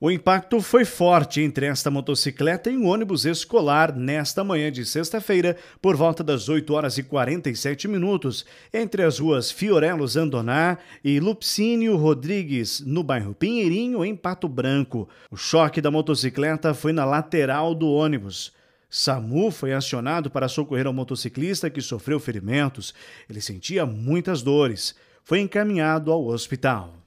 O impacto foi forte entre esta motocicleta e um ônibus escolar nesta manhã de sexta-feira, por volta das 8 horas e 47 minutos, entre as ruas Fiorello Zandoná e Lupcínio Rodrigues, no bairro Pinheirinho, em Pato Branco. O choque da motocicleta foi na lateral do ônibus. SAMU foi acionado para socorrer ao motociclista que sofreu ferimentos. Ele sentia muitas dores. Foi encaminhado ao hospital.